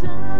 time.